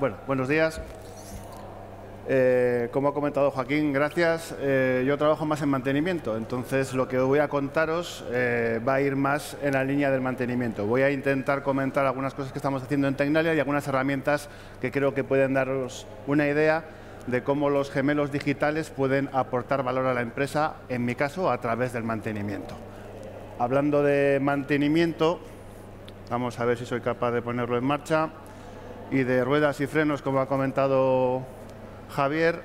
Bueno, buenos días. Eh, como ha comentado Joaquín, gracias. Eh, yo trabajo más en mantenimiento, entonces lo que voy a contaros eh, va a ir más en la línea del mantenimiento. Voy a intentar comentar algunas cosas que estamos haciendo en Tecnalia y algunas herramientas que creo que pueden daros una idea de cómo los gemelos digitales pueden aportar valor a la empresa, en mi caso, a través del mantenimiento. Hablando de mantenimiento, vamos a ver si soy capaz de ponerlo en marcha, y de ruedas y frenos, como ha comentado Javier.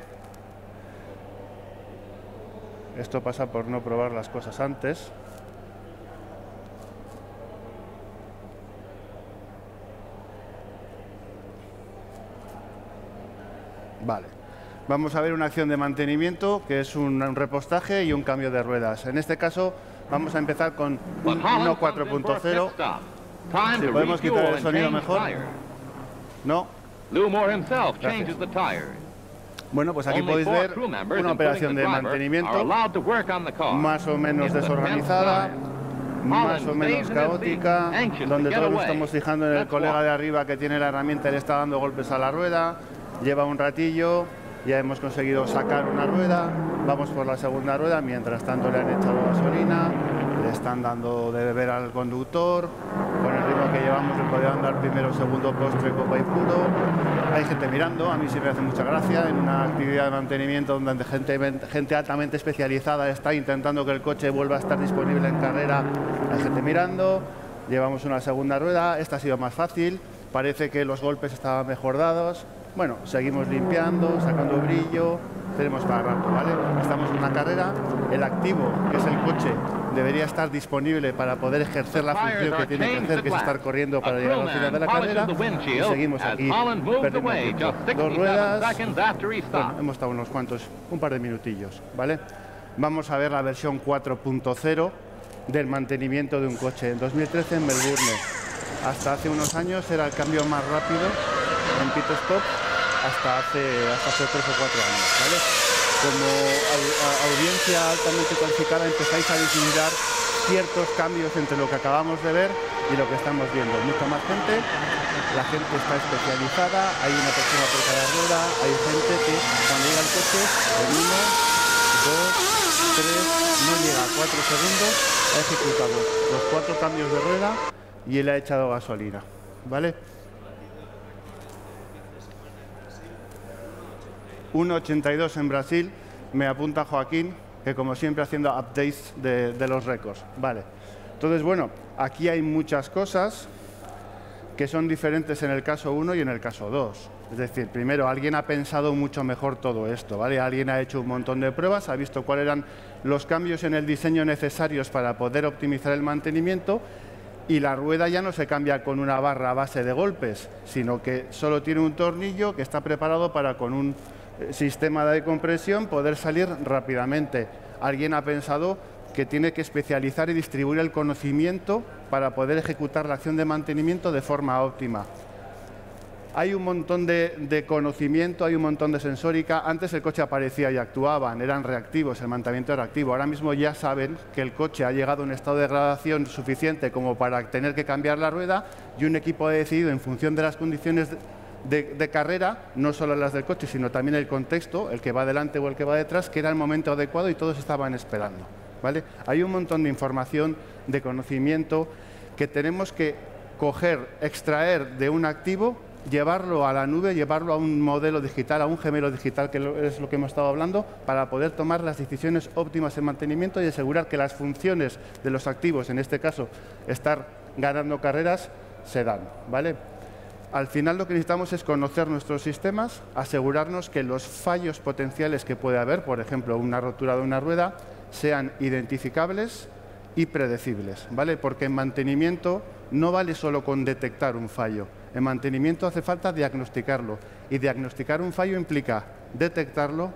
Esto pasa por no probar las cosas antes. Vale. Vamos a ver una acción de mantenimiento que es un, repostaje y un cambio de ruedas. En este caso vamos a empezar con un 1.4.0. Si podemos quitar el sonido mejor. No. Bueno, pues aquí podéis ver una operación de mantenimiento más o menos desorganizada, más o menos caótica, donde todos nos estamos fijando en el colega de arriba que tiene la herramienta y le está dando golpes a la rueda, lleva un ratillo, ya hemos conseguido sacar una rueda, vamos por la segunda rueda, mientras tanto le han echado gasolina, le están dando de beber al conductor, que llevamos le podrían dar primero, segundo, postre, copa y puro. Hay gente mirando, a mí sí me hace mucha gracia, en una actividad de mantenimiento donde gente, gente altamente especializada está intentando que el coche vuelva a estar disponible en carrera, hay gente mirando, llevamos una segunda rueda, esta ha sido más fácil, parece que los golpes estaban mejor dados, bueno, seguimos limpiando, sacando brillo, tenemos para rato, ¿vale? Estamos en una carrera, el activo, que es el coche, debería estar disponible para poder ejercer la función que tiene que hacer, que es estar corriendo para llegar al final de la carrera. Y seguimos aquí, dos ruedas, hemos estado unos cuantos, un par de minutillos, ¿vale? Vamos a ver la versión 4.0 del mantenimiento de un coche. En 2013 en Melbourne, hasta hace unos años era el cambio más rápido en pit stop hasta hace, hasta hace tres o cuatro años. ¿vale? Como audiencia altamente cualificada empezáis a vislumbrar ciertos cambios entre lo que acabamos de ver y lo que estamos viendo. Mucha más gente, la gente está especializada, hay una persona por cada rueda, hay gente que cuando llega el coche, en uno, dos, tres, no llega cuatro segundos, ha ejecutado los cuatro cambios de rueda y él ha echado gasolina. ¿Vale? 1.82 en Brasil, me apunta Joaquín, que como siempre haciendo updates de, los récords. Vale. Entonces, bueno, aquí hay muchas cosas que son diferentes en el caso 1 y en el caso 2. Es decir, primero, alguien ha pensado mucho mejor todo esto, ¿vale? Alguien ha hecho un montón de pruebas, ha visto cuáles eran los cambios en el diseño necesarios para poder optimizar el mantenimiento y la rueda ya no se cambia con una barra a base de golpes, sino que solo tiene un tornillo que está preparado para con un sistema de compresión poder salir rápidamente. Alguien ha pensado que tiene que especializar y distribuir el conocimiento para poder ejecutar la acción de mantenimiento de forma óptima. Hay un montón de, conocimiento, hay un montón de sensórica. Antes el coche aparecía y actuaban, eran reactivos, el mantenimiento era activo. Ahora mismo ya saben que el coche ha llegado a un estado de degradación suficiente como para tener que cambiar la rueda y un equipo ha decidido, en función de las condiciones de, carrera, no solo las del coche, sino también el contexto, el que va delante o el que va detrás, que era el momento adecuado y todos estaban esperando. ¿vale? Hay un montón de información, de conocimiento que tenemos que coger, extraer de un activo, llevarlo a la nube, llevarlo a un modelo digital, a un gemelo digital, que es lo que hemos estado hablando, para poder tomar las decisiones óptimas en mantenimiento y asegurar que las funciones de los activos, en este caso, estar ganando carreras, se dan. ¿vale? Al final lo que necesitamos es conocer nuestros sistemas, asegurarnos que los fallos potenciales que puede haber, por ejemplo, una rotura de una rueda, sean identificables y predecibles, ¿vale? Porque en mantenimiento no vale solo con detectar un fallo. En mantenimiento hace falta diagnosticarlo y diagnosticar un fallo implica detectarlo,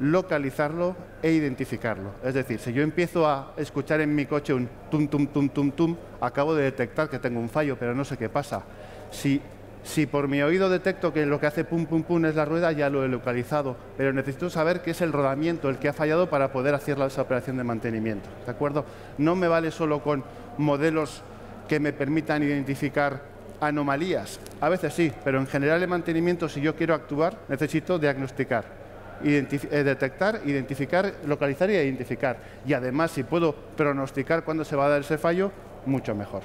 localizarlo e identificarlo. Es decir, si yo empiezo a escuchar en mi coche un tum tum tum tum tum, acabo de detectar que tengo un fallo, pero no sé qué pasa. Si si por mi oído detecto que lo que hace pum pum pum es la rueda, ya lo he localizado, pero necesito saber qué es el rodamiento el que ha fallado para poder hacer esa operación de mantenimiento. ¿De acuerdo? No me vale solo con modelos que me permitan identificar anomalías. A veces sí, pero en general el mantenimiento, si yo quiero actuar, necesito diagnosticar, eh, detectar, identificar, localizar y identificar. Y además, si puedo pronosticar cuándo se va a dar ese fallo, mucho mejor.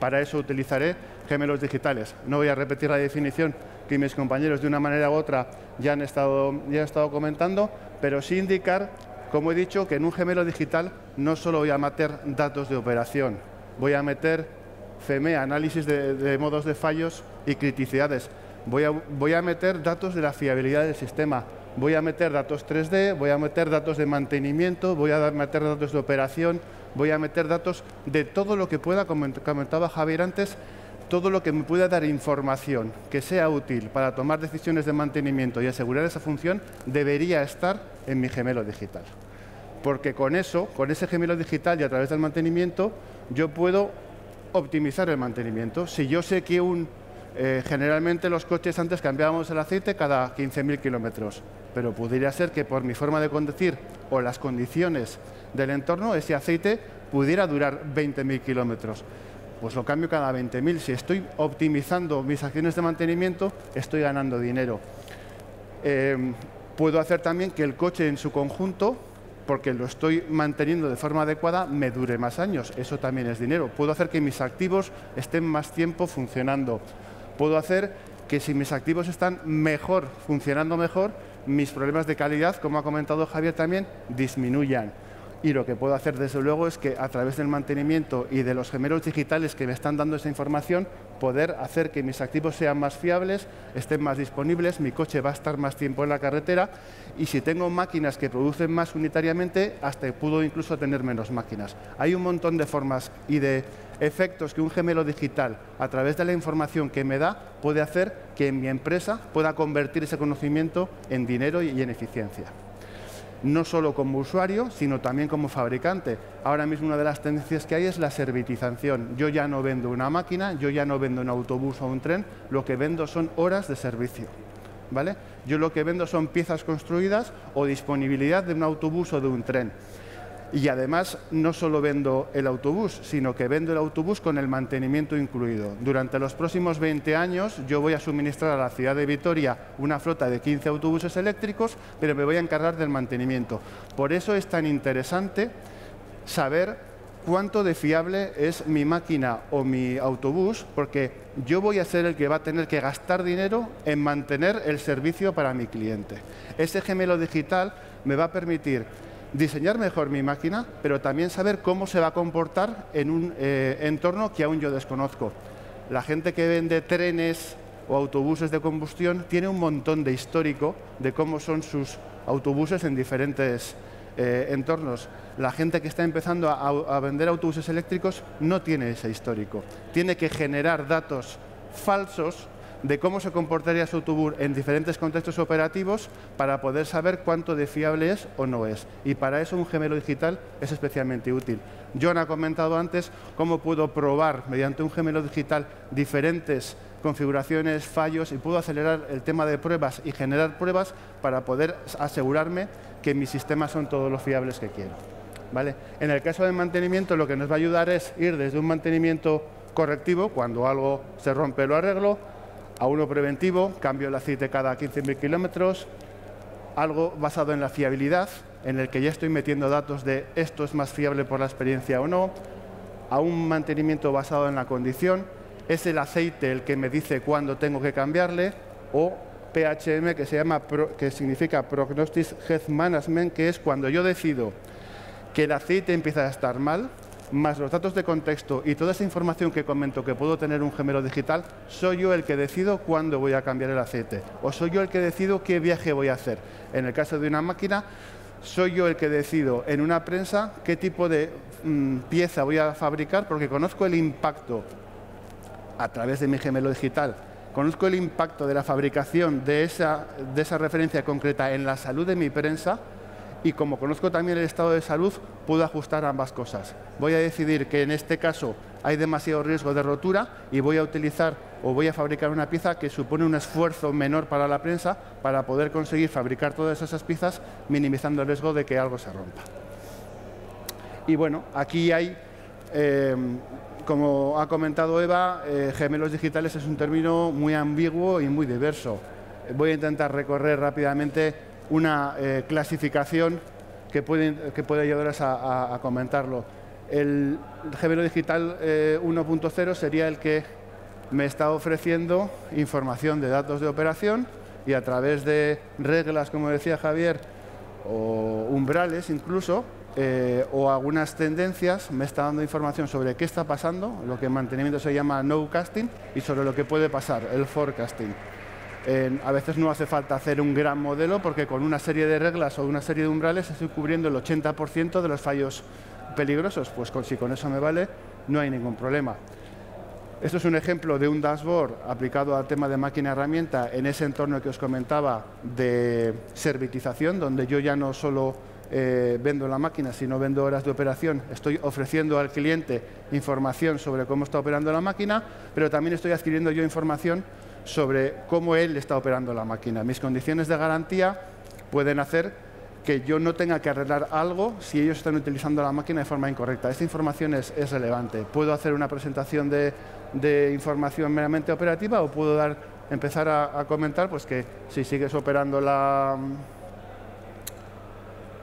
Para eso utilizaré gemelos digitales. No voy a repetir la definición que mis compañeros de una manera u otra ya han estado, ya han estado comentando, pero sí indicar, como he dicho, que en un gemelo digital no solo voy a meter datos de operación, voy a meter FEME, análisis de, modos de fallos y criticidades. Voy a, voy a meter datos de la fiabilidad del sistema, voy a meter datos 3D, voy a meter datos de mantenimiento, voy a meter datos de operación, voy a meter datos de todo lo que pueda, como comentaba Javier antes, todo lo que me pueda dar información que sea útil para tomar decisiones de mantenimiento y asegurar esa función, debería estar en mi gemelo digital. Porque con eso, con ese gemelo digital y a través del mantenimiento, yo puedo optimizar el mantenimiento. Si yo sé que un, eh, generalmente los coches antes cambiábamos el aceite cada 15.000 kilómetros, pero podría ser que por mi forma de conducir o las condiciones del entorno, ese aceite pudiera durar 20.000 kilómetros. Pues lo cambio cada 20.000. Si estoy optimizando mis acciones de mantenimiento, estoy ganando dinero. Eh, puedo hacer también que el coche en su conjunto porque lo estoy manteniendo de forma adecuada, me dure más años. Eso también es dinero. Puedo hacer que mis activos estén más tiempo funcionando. Puedo hacer que si mis activos están mejor, funcionando mejor, mis problemas de calidad, como ha comentado Javier también, disminuyan. Y lo que puedo hacer, desde luego, es que a través del mantenimiento y de los gemelos digitales que me están dando esa información, poder hacer que mis activos sean más fiables, estén más disponibles, mi coche va a estar más tiempo en la carretera y si tengo máquinas que producen más unitariamente, hasta puedo incluso tener menos máquinas. Hay un montón de formas y de efectos que un gemelo digital, a través de la información que me da, puede hacer que en mi empresa pueda convertir ese conocimiento en dinero y en eficiencia no solo como usuario, sino también como fabricante. Ahora mismo una de las tendencias que hay es la servitización. Yo ya no vendo una máquina, yo ya no vendo un autobús o un tren, lo que vendo son horas de servicio. ¿Vale? Yo lo que vendo son piezas construidas o disponibilidad de un autobús o de un tren. Y además no solo vendo el autobús, sino que vendo el autobús con el mantenimiento incluido. Durante los próximos 20 años yo voy a suministrar a la ciudad de Vitoria una flota de 15 autobuses eléctricos, pero me voy a encargar del mantenimiento. Por eso es tan interesante saber cuánto de fiable es mi máquina o mi autobús, porque yo voy a ser el que va a tener que gastar dinero en mantener el servicio para mi cliente. Ese gemelo digital me va a permitir diseñar mejor mi máquina, pero también saber cómo se va a comportar en un eh, entorno que aún yo desconozco. La gente que vende trenes o autobuses de combustión tiene un montón de histórico de cómo son sus autobuses en diferentes eh, entornos. La gente que está empezando a vender autobuses eléctricos no tiene ese histórico. Tiene que generar datos falsos de cómo se comportaría su autobús en diferentes contextos operativos para poder saber cuánto de fiable es o no es. Y para eso un gemelo digital es especialmente útil. John ha comentado antes cómo puedo probar mediante un gemelo digital diferentes configuraciones, fallos y puedo acelerar el tema de pruebas y generar pruebas para poder asegurarme que mis sistemas son todos los fiables que quiero. ¿Vale? En el caso del mantenimiento lo que nos va a ayudar es ir desde un mantenimiento correctivo, cuando algo se rompe lo arreglo, a uno preventivo, cambio el aceite cada 15.000 kilómetros, algo basado en la fiabilidad, en el que ya estoy metiendo datos de esto es más fiable por la experiencia o no, a un mantenimiento basado en la condición, es el aceite el que me dice cuándo tengo que cambiarle, o PHM, que, se llama, que significa Prognostic Health Management, que es cuando yo decido que el aceite empieza a estar mal, más los datos de contexto y toda esa información que comento que puedo tener un gemelo digital, soy yo el que decido cuándo voy a cambiar el aceite o soy yo el que decido qué viaje voy a hacer. En el caso de una máquina, soy yo el que decido en una prensa qué tipo de mm, pieza voy a fabricar porque conozco el impacto a través de mi gemelo digital. Conozco el impacto de la fabricación de esa, de esa referencia concreta en la salud de mi prensa y como conozco también el estado de salud, puedo ajustar ambas cosas. Voy a decidir que en este caso hay demasiado riesgo de rotura y voy a utilizar o voy a fabricar una pieza que supone un esfuerzo menor para la prensa para poder conseguir fabricar todas esas piezas minimizando el riesgo de que algo se rompa. Y bueno, aquí hay, eh, como ha comentado Eva, eh, gemelos digitales es un término muy ambiguo y muy diverso. Voy a intentar recorrer rápidamente una eh, clasificación que puede, que ayudaros a, comentarlo. El gemelo digital 1.0 sería el que me está ofreciendo información de datos de operación y a través de reglas, como decía Javier, o umbrales incluso, eh, o algunas tendencias, me está dando información sobre qué está pasando, lo que en mantenimiento se llama no casting, y sobre lo que puede pasar, el forecasting. A veces no hace falta hacer un gran modelo porque con una serie de reglas o una serie de umbrales estoy cubriendo el 80% de los fallos peligrosos. Pues si con eso me vale, no hay ningún problema. Esto es un ejemplo de un dashboard aplicado al tema de máquina-herramienta en ese entorno que os comentaba de servitización, donde yo ya no solo eh, vendo la máquina, sino vendo horas de operación. Estoy ofreciendo al cliente información sobre cómo está operando la máquina, pero también estoy adquiriendo yo información sobre cómo él está operando la máquina. Mis condiciones de garantía pueden hacer que yo no tenga que arreglar algo si ellos están utilizando la máquina de forma incorrecta. Esta información es, relevante. Puedo hacer una presentación de, información meramente operativa o puedo dar, empezar a, comentar pues, que si sigues operando la...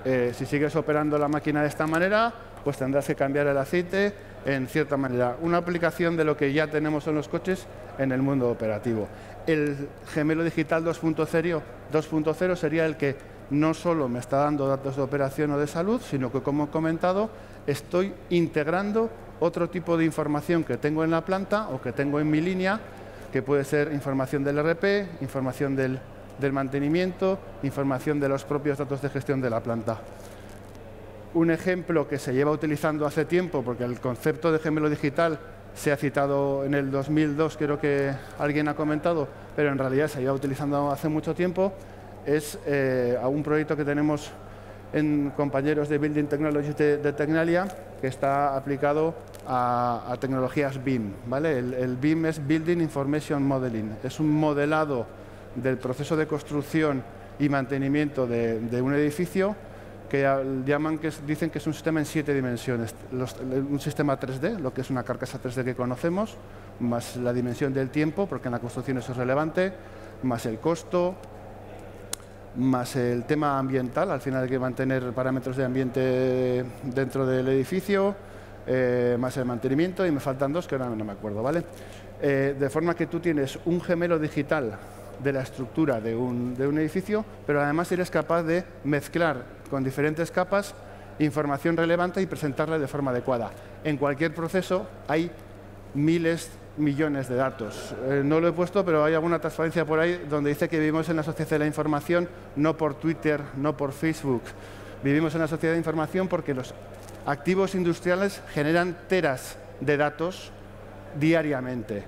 Eh, si sigues operando la máquina de esta manera, pues tendrás que cambiar el aceite en cierta manera. Una aplicación de lo que ya tenemos en los coches en el mundo operativo. El gemelo digital 2.0 sería el que no solo me está dando datos de operación o de salud, sino que, como he comentado, estoy integrando otro tipo de información que tengo en la planta o que tengo en mi línea, que puede ser información del RP, información del, mantenimiento, información de los propios datos de gestión de la planta. Un ejemplo que se lleva utilizando hace tiempo, porque el concepto de gemelo digital se ha citado en el 2002, creo que alguien ha comentado, pero en realidad se lleva utilizando hace mucho tiempo, es eh, a un proyecto que tenemos en compañeros de Building Technologies de, Tecnalia, que está aplicado a, tecnologías BIM. ¿vale? El, BIM es Building Information Modeling. Es un modelado del proceso de construcción y mantenimiento de, un edificio que llaman que dicen que es un sistema en siete dimensiones. un sistema 3D, lo que es una carcasa 3D que conocemos, más la dimensión del tiempo, porque en la construcción eso es relevante, más el costo, más el tema ambiental, al final hay que mantener parámetros de ambiente dentro del edificio, eh, más el mantenimiento y me faltan dos que ahora no me acuerdo, ¿vale? Eh, de forma que tú tienes un gemelo digital de la estructura de un, de un edificio, pero además eres capaz de mezclar con diferentes capas información relevante y presentarla de forma adecuada. En cualquier proceso hay miles millones de datos. Eh, no lo he puesto, pero hay alguna transparencia por ahí donde dice que vivimos en la sociedad de la información, no por Twitter, no por Facebook. Vivimos en la sociedad de información porque los activos industriales generan teras de datos diariamente.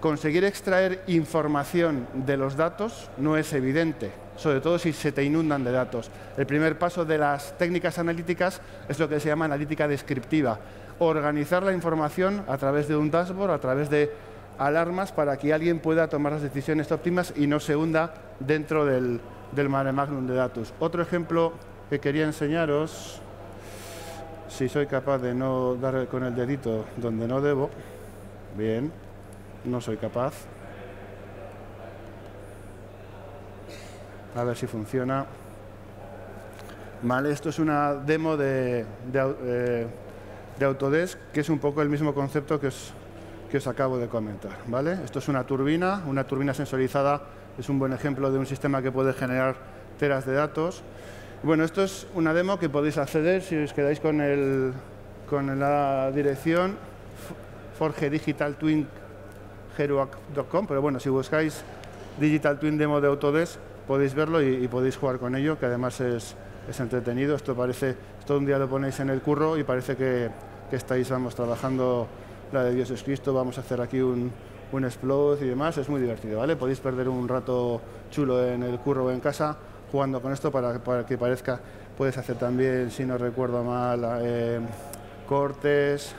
Conseguir extraer información de los datos no es evidente, sobre todo si se te inundan de datos. El primer paso de las técnicas analíticas es lo que se llama analítica descriptiva organizar la información a través de un dashboard, a través de alarmas para que alguien pueda tomar las decisiones óptimas y no se hunda dentro del, del mare magnum de datos. Otro ejemplo que quería enseñaros, si soy capaz de no dar con el dedito donde no debo, bien, no soy capaz. A ver si funciona. Vale, esto es una demo de, eh, de Autodesk, que es un poco el mismo concepto que os, que os acabo de comentar. ¿vale? Esto es una turbina, una turbina sensorizada es un buen ejemplo de un sistema que puede generar teras de datos. Bueno, esto es una demo que podéis acceder si os quedáis con, el, con la dirección forgedigitaltwin.com, pero bueno, si buscáis Digital Twin Demo de Autodesk podéis verlo y, podéis jugar con ello, que además es, es entretenido. Esto parece, todo un día lo ponéis en el curro y parece que, estáis vamos, trabajando la de Dios es Cristo, vamos a hacer aquí un, un explode y demás, es muy divertido, ¿vale? Podéis perder un rato chulo en el curro o en casa jugando con esto para, para que parezca, puedes hacer también, si no recuerdo mal, eh, cortes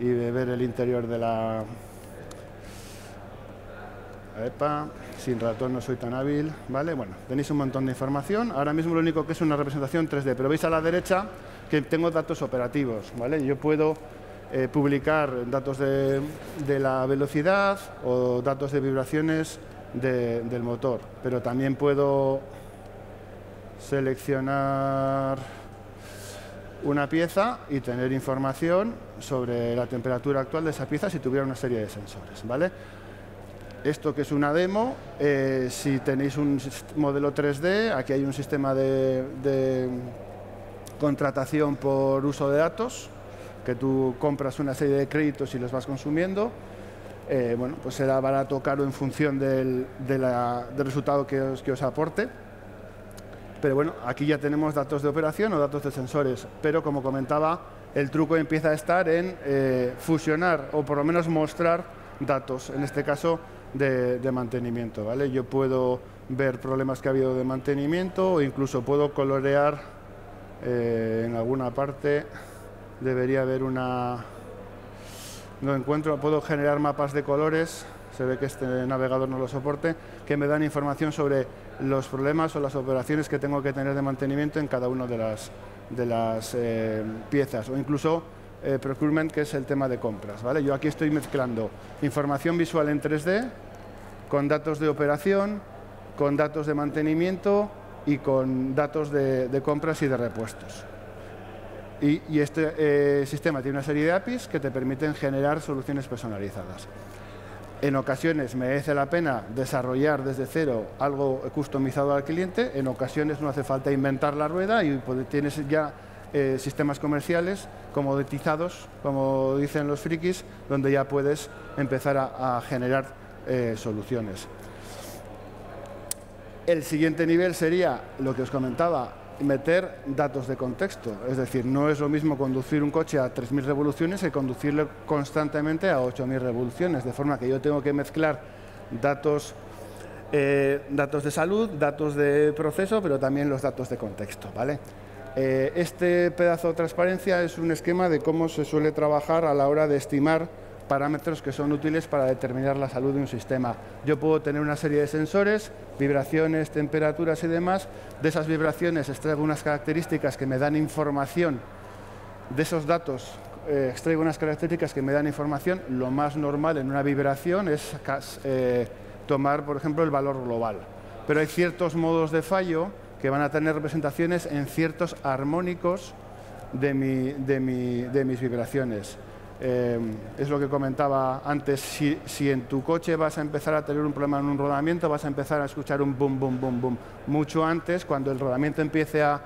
y ver el interior de la... Epa, sin ratón no soy tan hábil, ¿vale? Bueno, tenéis un montón de información. Ahora mismo lo único que es una representación 3D, pero veis a la derecha que tengo datos operativos, ¿vale? Yo puedo eh, publicar datos de, la velocidad o datos de vibraciones del motor. Pero también puedo seleccionar una pieza y tener información sobre la temperatura actual de esa pieza si tuviera una serie de sensores. ¿vale? Esto que es una demo, eh, si tenéis un modelo 3D, aquí hay un sistema de, contratación por uso de datos, que tú compras una serie de créditos y los vas consumiendo. Eh, bueno, pues será barato o caro en función del, resultado que os, que os aporte. Pero bueno, aquí ya tenemos datos de operación o datos de sensores. Pero como comentaba, el truco empieza a estar en eh, fusionar o por lo menos mostrar datos, en este caso de, mantenimiento. ¿vale? Yo puedo ver problemas que ha habido de mantenimiento o incluso puedo colorear eh, en alguna parte. Debería haber una... No encuentro, puedo generar mapas de colores, se ve que este navegador no lo soporte, que me dan información sobre los problemas o las operaciones que tengo que tener de mantenimiento en cada una de las, de las eh, piezas o incluso eh, procurement, que es el tema de compras. ¿vale? Yo aquí estoy mezclando información visual en 3D con datos de operación, con datos de mantenimiento y con datos de, compras y de repuestos. Y, este eh, sistema tiene una serie de APIs que te permiten generar soluciones personalizadas. En ocasiones merece la pena desarrollar desde cero algo customizado al cliente, en ocasiones no hace falta inventar la rueda y tienes ya eh, sistemas comerciales comoditizados, como dicen los frikis, donde ya puedes empezar a, generar eh, soluciones. El siguiente nivel sería lo que os comentaba, meter datos de contexto. Es decir, no es lo mismo conducir un coche a 3.000 revoluciones que conducirlo constantemente a 8.000 revoluciones, de forma que yo tengo que mezclar datos, eh, datos de salud, datos de proceso, pero también los datos de contexto. ¿vale? Eh, este pedazo de transparencia es un esquema de cómo se suele trabajar a la hora de estimar parámetros que son útiles para determinar la salud de un sistema. Yo puedo tener una serie de sensores, vibraciones, temperaturas y demás. De esas vibraciones extraigo unas características que me dan información. De esos datos eh, extraigo unas características que me dan información. Lo más normal en una vibración es eh, tomar, por ejemplo, el valor global. Pero hay ciertos modos de fallo que van a tener representaciones en ciertos armónicos de mis vibraciones. Eh, es lo que comentaba antes, si, en tu coche vas a empezar a tener un problema en un rodamiento, vas a empezar a escuchar un boom, boom, boom, boom. Mucho antes, cuando el rodamiento empiece a,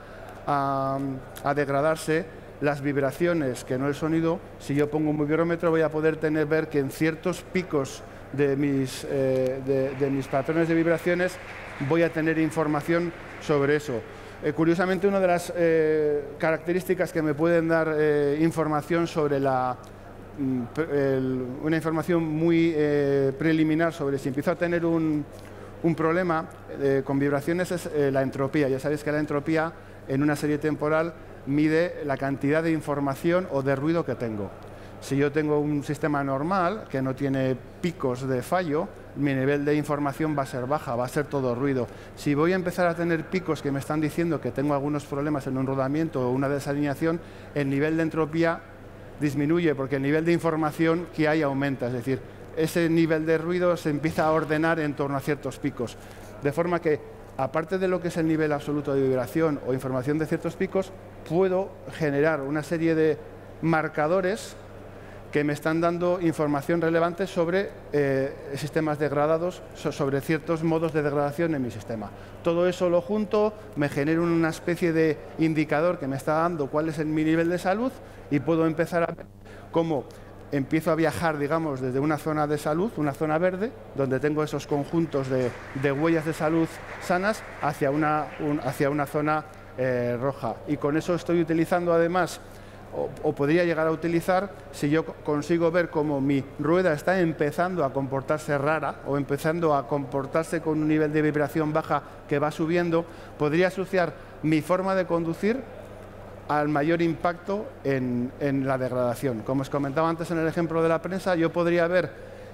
degradarse, las vibraciones, que no el sonido, si yo pongo un vibrómetro voy a poder tener, ver que en ciertos picos de mis, eh, de, mis patrones de vibraciones voy a tener información sobre eso. Eh, curiosamente, una de las características que me pueden dar información sobre la, Mm, una información muy eh, preliminar sobre si empiezo a tener un, problema eh, con vibraciones es eh, la entropía. Ya sabéis que la entropía en una serie temporal mide la cantidad de información o de ruido que tengo. Si yo tengo un sistema normal que no tiene picos de fallo, mi nivel de información va a ser baja, va a ser todo ruido. Si voy a empezar a tener picos que me están diciendo que tengo algunos problemas en un rodamiento o una desalineación, el nivel de entropía disminuye porque el nivel de información que hay aumenta. Es decir, ese nivel de ruido se empieza a ordenar en torno a ciertos picos. De forma que, aparte de lo que es el nivel absoluto de vibración o información de ciertos picos, puedo generar una serie de marcadores que me están dando información relevante sobre eh, sistemas degradados, sobre ciertos modos de degradación en mi sistema. Todo eso lo junto, me genera una especie de indicador que me está dando cuál es mi nivel de salud y puedo empezar a ver cómo empiezo a viajar, digamos, desde una zona de salud, una zona verde, donde tengo esos conjuntos de, huellas de salud sanas, hacia una, hacia una zona eh, roja. Y con eso estoy utilizando además o, podría llegar a utilizar si yo consigo ver cómo mi rueda está empezando a comportarse rara o empezando a comportarse con un nivel de vibración baja que va subiendo, podría asociar mi forma de conducir al mayor impacto en, en la degradación. Como os comentaba antes en el ejemplo de la prensa, yo podría ver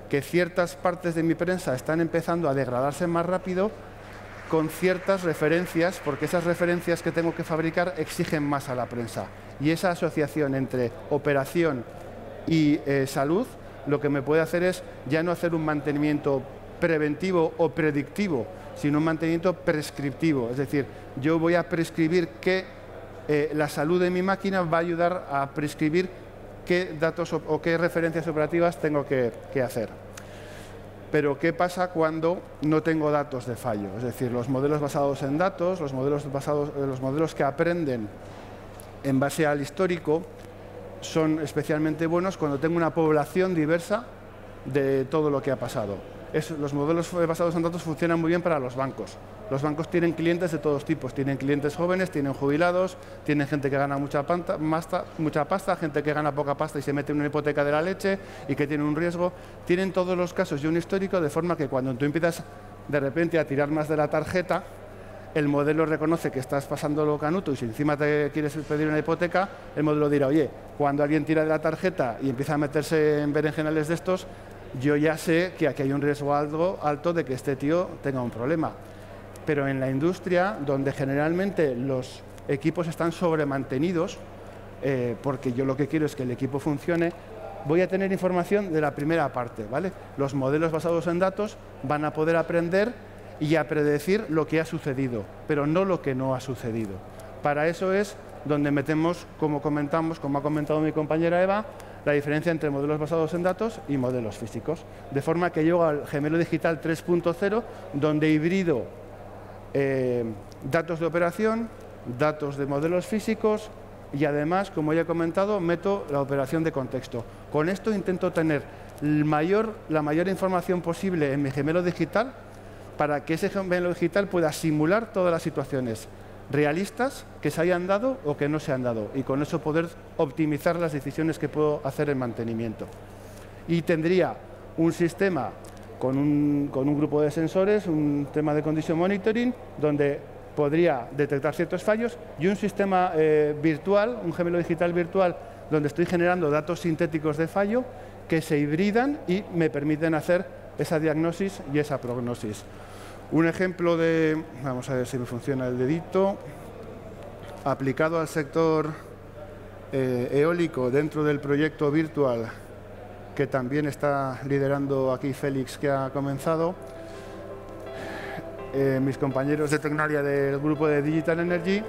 que ciertas partes de mi prensa están empezando a degradarse más rápido con ciertas referencias, porque esas referencias que tengo que fabricar exigen más a la prensa. Y esa asociación entre operación Y eh, salud lo que me puede hacer es ya no hacer un mantenimiento preventivo o predictivo, sino un mantenimiento prescriptivo. Es decir, yo voy a prescribir que eh, la salud de mi máquina va a ayudar a prescribir qué datos o, qué referencias operativas tengo que, hacer. Pero ¿qué pasa cuando no tengo datos de fallo? Es decir, los modelos basados en datos, los modelos, basados, eh, los modelos que aprenden en base al histórico, son especialmente buenos cuando tengo una población diversa de todo lo que ha pasado los modelos basados en datos funcionan muy bien para los bancos. Los bancos tienen clientes de todos tipos, tienen clientes jóvenes, tienen jubilados, tienen gente que gana mucha, mucha pasta, gente que gana poca pasta y se mete en una hipoteca de la leche y que tiene un riesgo. Tienen todos los casos y un histórico de forma que cuando tú empiezas de repente a tirar más de la tarjeta, el modelo reconoce que estás pasando lo canuto y si encima te quieres pedir una hipoteca, el modelo dirá, oye, cuando alguien tira de la tarjeta y empieza a meterse en berenjenales de estos, yo ya sé que aquí hay un riesgo alto, de que este tío tenga un problema. Pero en la industria, donde generalmente los equipos están sobremantenidos, eh, porque yo lo que quiero es que el equipo funcione, voy a tener información de la primera parte. ¿vale? Los modelos basados en datos van a poder aprender y a predecir lo que ha sucedido, pero no lo que no ha sucedido. Para eso es donde metemos, como comentamos, como ha comentado mi compañera Eva, la diferencia entre modelos basados en datos y modelos físicos. De forma que llego al gemelo digital 3.0, donde hibrido eh, datos de operación, datos de modelos físicos y además, como ya he comentado, meto la operación de contexto. Con esto intento tener la mayor información posible en mi gemelo digital para que ese gemelo digital pueda simular todas las situaciones realistas que se hayan dado o que no se han dado y con eso poder optimizar las decisiones que puedo hacer en mantenimiento. Y tendría un sistema con un, grupo de sensores, un tema de condition monitoring, donde podría detectar ciertos fallos y un sistema eh, virtual, un gemelo digital virtual, donde estoy generando datos sintéticos de fallo que se hibridan y me permiten hacer esa diagnosis y esa prognosis. Un ejemplo de, vamos a ver si me funciona el dedito, aplicado al sector eh, eólico dentro del proyecto virtual que también está liderando aquí Félix, que ha comenzado. Eh, mis compañeros de Tecnalia del grupo de Digital Energy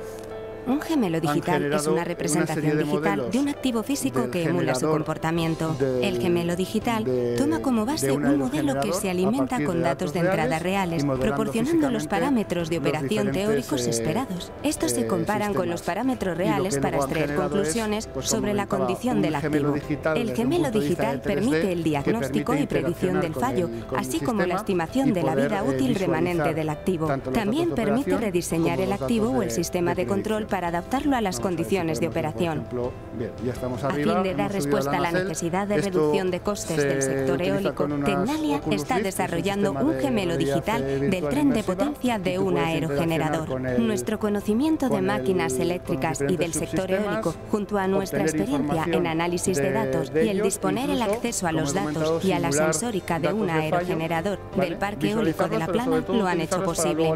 un gemelo digital es una representación digital de un activo físico que emula su comportamiento. el gemelo digital toma como base un modelo que se alimenta con datos de entrada reales, proporcionando los parámetros de operación teóricos eh, esperados. Estos se eh, comparan con los parámetros reales para extraer conclusiones pues, sobre la condición del activo. El gemelo digital permite el diagnóstico y predicción del fallo, así como la estimación de la vida útil remanente del activo. También permite rediseñar el activo o el sistema de control para adaptarlo a las condiciones de operación. a fin de dar respuesta a la necesidad de reducción de costes del sector eólico, Tecnalia está desarrollando un gemelo digital del tren de potencia de un aerogenerador. Nuestro conocimiento de máquinas eléctricas y del sector eólico, junto a nuestra experiencia en análisis de datos y el disponer el acceso a los datos y a la sensórica de un aerogenerador del parque eólico de La Plana, lo han hecho posible.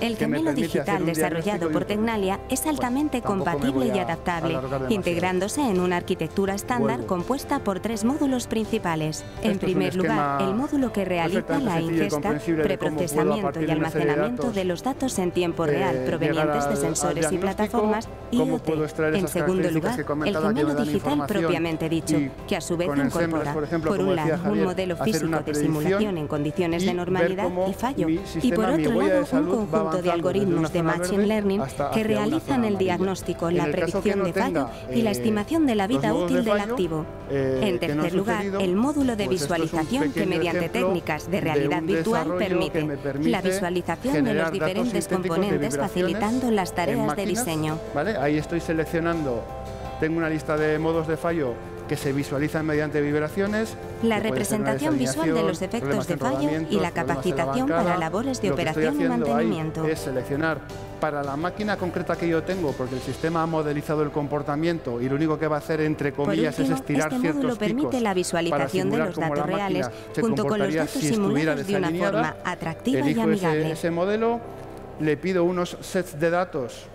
El gemelo digital desarrollado por Tecnalia es altamente compatible y adaptable, integrándose en una arquitectura estándar compuesta por tres módulos principales. En primer lugar, el módulo que realiza la ingesta, preprocesamiento y almacenamiento de los datos en tiempo real eh, provenientes de sensores y plataformas IoT. En segundo lugar, el gemelo digital propiamente dicho, que a su vez incorpora, por un lado, un modelo físico de simulación en condiciones de normalidad y fallo, y por otro lado, un conjunto de algoritmos de Machine Learning que realizan el diagnóstico, la predicción de fallo y la eh, estimación de la vida útil del activo. Eh, en tercer lugar, el módulo de pues visualización que mediante técnicas de realidad virtual permite la visualización de los diferentes componentes facilitando las tareas de diseño. Ahí estoy seleccionando, tengo una lista de modos de fallo que se visualizan mediante vibraciones. La representación visual de los efectos de fallo y la capacitación para labores de operación y mantenimiento. Es seleccionar para la máquina concreta que yo tengo, porque el sistema ha modelizado el comportamiento y lo único que va a hacer, entre comillas, es estirar este módulo permite la visualización de los datos reales junto con los datos simulados de una forma atractiva y amigable. ese modelo, le pido unos sets de datos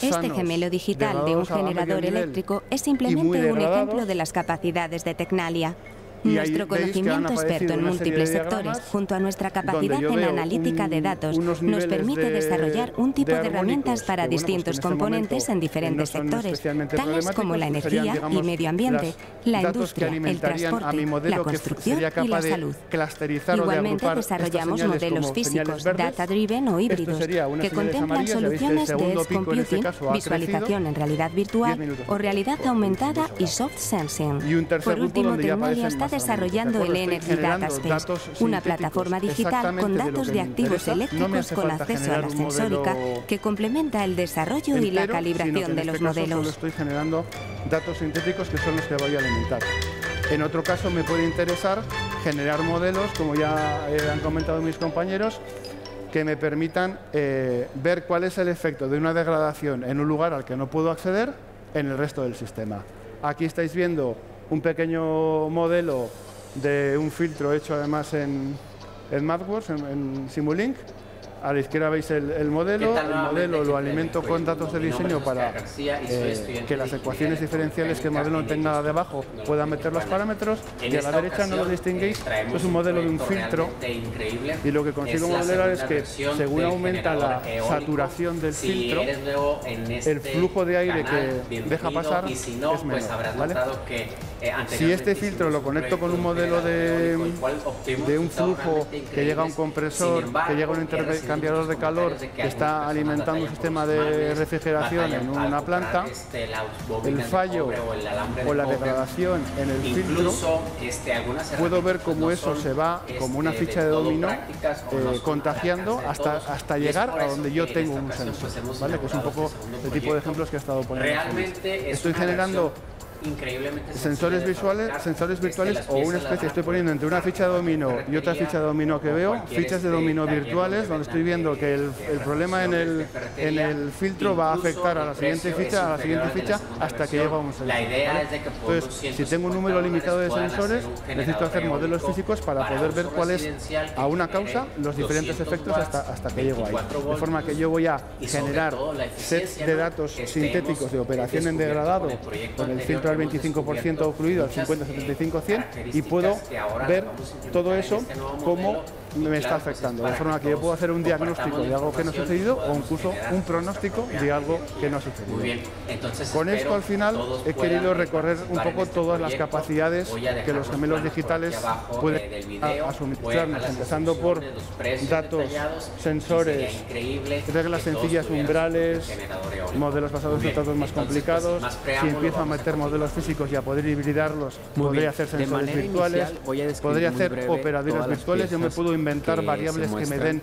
Este gemelo digital de un generador eléctrico es simplemente un ejemplo de las capacidades de Tecnalia. Nuestro conocimiento experto en múltiples sectores, junto a nuestra capacidad en analítica de datos, nos permite desarrollar un tipo de, herramientas para distintos este componentes en diferentes sectores, tales como la energía y medio ambiente, la industria, el transporte, la construcción y la salud. Igualmente desarrollamos modelos físicos, data-driven o híbridos, que contemplan soluciones de edge computing, este visualización en realidad virtual o realidad aumentada y soft sensing. Por último, Tecnalia está desarrollando el Energy Data Space, una plataforma digital con datos de activos eléctricos con acceso a la sensórica que complementa el desarrollo y la calibración de los este modelos. Solo estoy generando datos sintéticos que son los que voy a alimentar. En otro caso me puede interesar generar modelos, como ya eh, han comentado mis compañeros, que me permitan eh, ver cuál es el efecto de una degradación en un lugar al que no puedo acceder en el resto del sistema. Aquí estáis viendo un pequeño modelo de un filtro hecho además en, en MathWorks, en Simulink, a la izquierda veis el, modelo, el modelo lo alimento con datos de diseño para eh, que las ecuaciones diferenciales que el modelo tenga debajo puedan meter los parámetros y a la derecha no lo distinguéis, es un modelo de un filtro y lo que consigo modelar es que según aumenta la saturación del filtro, el este flujo de aire que deja pasar es menor. Eh, si este filtro lo conecto con un modelo de, de un flujo que llega a un compresor, que llega a un intervención cambiador de calor que está alimentando un sistema de refrigeración en una planta, el fallo o la degradación en el filtro, puedo ver cómo eso se va como una ficha de dominó eh, contagiando hasta, hasta llegar a donde yo tengo un sensor, ¿vale? que es un poco el tipo de ejemplos que he estado poniendo. Estoy generando increíblemente sensores visuales, sensores virtuales o una especie, estoy poniendo entre una ficha de dominó y otra ficha de dominó que veo, fichas de dominó virtuales donde estoy viendo que el, el problema en el, en el filtro va a afectar a la siguiente ficha, a la siguiente ficha hasta que llega a un sensor. Entonces, si tengo un número limitado de sensores, necesito hacer modelos físicos para poder ver cuál es a una causa los diferentes efectos hasta, hasta que llego ahí. De forma que yo voy a generar sets de datos sintéticos de operación en degradado con el filtro al 25% fluido, al 50, 75, 100 y puedo ver todo eso como me está afectando, de forma que yo puedo hacer un diagnóstico de algo que no ha sucedido o incluso un pronóstico de algo que no ha sucedido. Con esto al final he querido recorrer un poco todas las capacidades que los gemelos digitales pueden asumirnos, empezando por datos, sensores, reglas sencillas, umbrales, modelos basados en datos más complicados. Si empiezo a meter modelos físicos y a poder hibridarlos, podría hacer sensores virtuales, podría hacer operadores virtuales, yo me puedo inventar variables que me den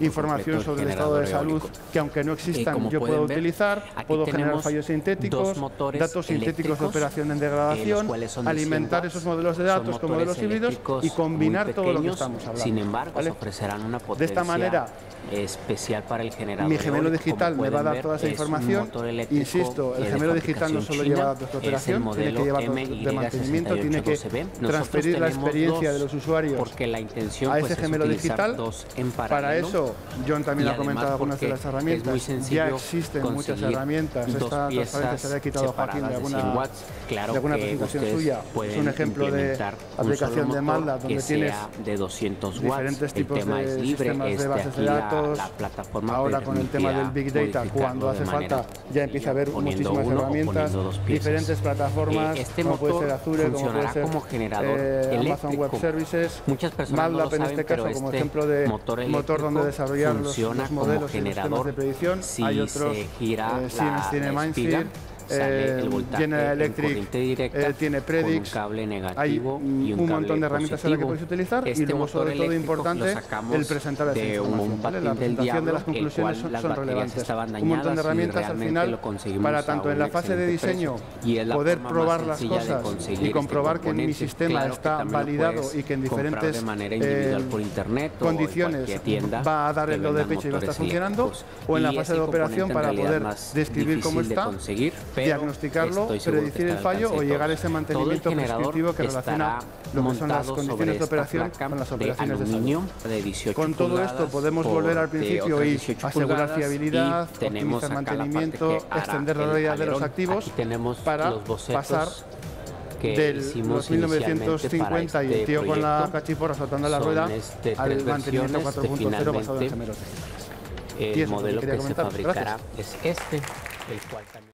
información sobre el estado de salud que aunque no existan yo puedo utilizar, puedo generar fallos sintéticos, datos sintéticos de operación en degradación, alimentar esos modelos de datos con modelos híbridos y combinar todo lo que estamos hablando. Sin embargo, ofrecerán una potencia de esta manera especial para el generador. Mi gemelo digital me va a dar toda esa información. Insisto, el gemelo digital no solo lleva datos de operación, tiene que llevar datos de mantenimiento, tiene que transferir la experiencia de los usuarios a ese digital. Para eso, John también ha comentado algunas de las herramientas. Ya existen muchas herramientas. Esta transparencia se le ha quitado Joaquín de alguna, de alguna presentación suya. Es un ejemplo de aplicación de MATLAB donde tienes de 200 watts. diferentes tipos de sistemas de bases de datos ahora con el tema del Big Data, cuando hace falta, ya empieza a haber muchísimas herramientas, diferentes plataformas, eh, este como puede ser Azure, como puede ser como generador eh, Amazon Web Services, Muchas personas MATLAB en este caso como este ejemplo de motor, donde desarrollar los, los modelos y los de predicción. Si Hay otros, se gira eh, Siemens tiene Mindsphere, eh, el voltaje General Electric directa, eh, tiene Predix, un cable negativo hay y un, un montón de herramientas positivo. que podéis utilizar este y luego sobre todo importante el presentar esa información. ¿vale? La presentación de las conclusiones son, son relevantes. Un montón de herramientas al final para tanto en la fase de diseño poder probar las cosas y este comprobar que mi sistema está validado y que en diferentes eh, condiciones va a dar el lo de pecho y va a estar funcionando o en la fase de operación para poder describir cómo está diagnosticarlo, predecir el fallo o llegar a ese mantenimiento prescriptivo que relaciona lo que son las condiciones de operación con las operaciones de salud. Con todo esto podemos volver al principio y asegurar fiabilidad, optimizar mantenimiento, extender la realidad de los activos para pasar de los 1950 y el tío con la cachiporra soltando la rueda al mantenimiento 4.0 basado en gemelos El modelo que se fabricará es este, el cual también